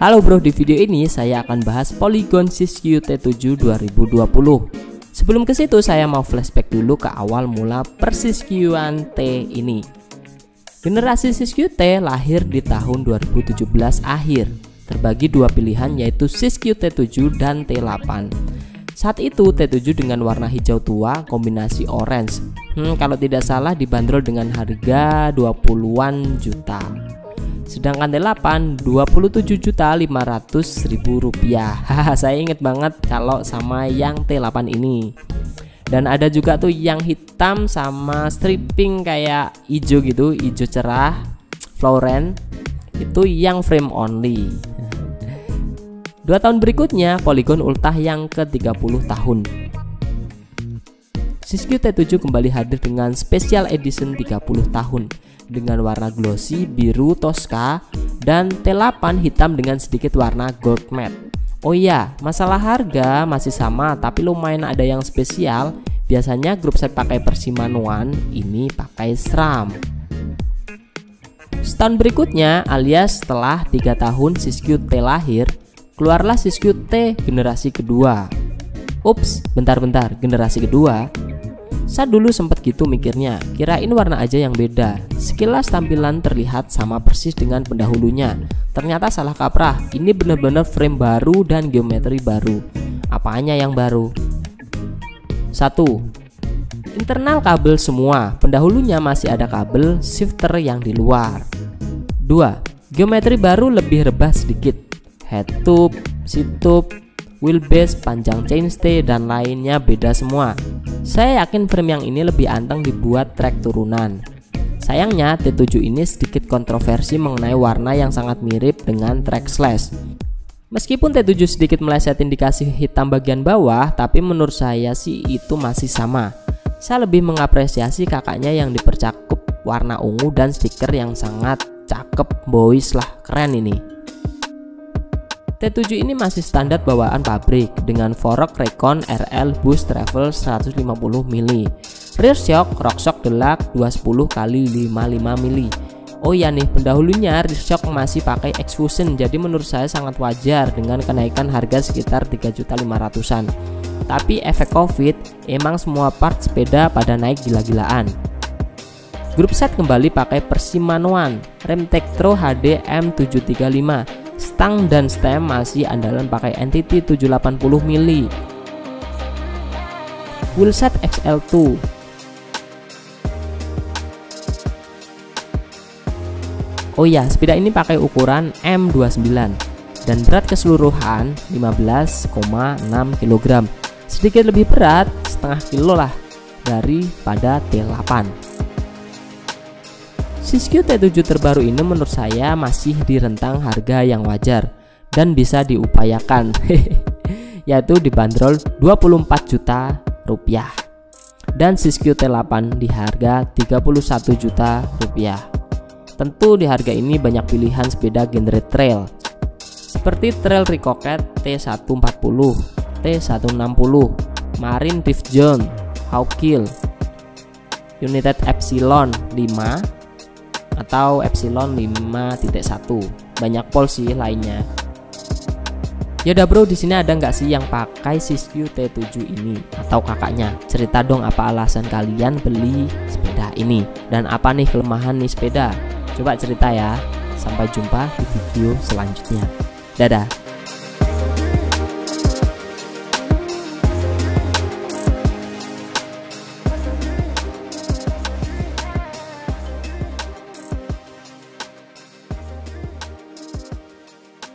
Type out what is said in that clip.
Halo bro, di video ini saya akan bahas Polygon Siskiyou T7 2020. Sebelum ke situ saya mau flashback dulu ke awal mula persiskiyuan T ini. Generasi Siskiyou T lahir di tahun 2017 akhir. Terbagi dua pilihan yaitu Siskiyou T7 dan T8. Saat itu T7 dengan warna hijau tua kombinasi orange. Hmm, kalau tidak salah dibanderol dengan harga 20-an juta. Sedangkan T8 27 juta 500 ribu rupiah. Haha, saya inget banget kalau sama yang T8 ini. Dan ada juga tuh yang hitam sama stripping kayak hijau gitu, hijau cerah, Florent. Itu yang frame only. Dua tahun berikutnya, Polygon ultah yang ke-30 tahun. Siskiyou T7 kembali hadir dengan Special Edition 30 tahun dengan warna glossy biru Tosca dan T8 hitam dengan sedikit warna gold matte. Oh iya, masalah harga masih sama tapi lumayan ada yang spesial. Biasanya grup set pakai Persimanuan, ini pakai SRAM. Setahun berikutnya alias setelah 3 tahun Siskiyou T lahir, keluarlah Siskiyou T generasi kedua. Ups, bentar-bentar, generasi kedua saya dulu sempat gitu mikirnya, kirain warna aja yang beda. Sekilas tampilan terlihat sama persis dengan pendahulunya. Ternyata salah kaprah, ini benar-benar frame baru dan geometri baru. Apanya yang baru? 1. Internal kabel semua, pendahulunya masih ada kabel shifter yang di luar. 2. Geometri baru lebih rebah sedikit. Head tube, seat tube, wheelbase, panjang chainstay, dan lainnya beda semua. Saya yakin frame yang ini lebih anteng dibuat trek turunan. Sayangnya T7 ini sedikit kontroversi mengenai warna yang sangat mirip dengan track slash. Meskipun T7 sedikit meleset indikasi hitam bagian bawah, tapi menurut saya sih itu masih sama. Saya lebih mengapresiasi kakaknya yang dipercakup warna ungu dan stiker yang sangat cakep boys lah, keren ini. T7 ini masih standar bawaan pabrik dengan fork Recon RL Boost Travel 150 mili. Rear shock RockShox Delak 210 x 55 mili. Oh ya nih, pendahulunya rear shock masih pakai Exfusion jadi menurut saya sangat wajar dengan kenaikan harga sekitar 3.500-an. Tapi efek Covid, emang semua part sepeda pada naik gila-gilaan. Grup set kembali pakai Persimanuan, rem Tektro HD M735 Stang dan stem masih andalan pakai Entity 780 mili. Wheelset XL2 Oh ya, sepeda ini pakai ukuran M29 dan berat keseluruhan 15,6 kg. Sedikit lebih berat, setengah kilo lah daripada T8. Siskiyou T7 terbaru ini menurut saya masih di rentang harga yang wajar dan bisa diupayakan yaitu dibanderol 24 juta rupiah. Dan Siskiyou T8 di harga 31 juta rupiah. Tentu di harga ini banyak pilihan sepeda genre trail seperti Trail Recocket T140 T160 Marine Drift Zone Hawkill United Epsilon 5 atau epsilon 5.1 banyak pol sih lainnya Yaudah bro, di sini ada nggak sih yang pakai Siskiyou T7 ini atau kakaknya? Cerita dong apa alasan kalian beli sepeda ini dan apa nih kelemahan nih sepeda? Coba cerita ya. Sampai jumpa di video selanjutnya. Dadah.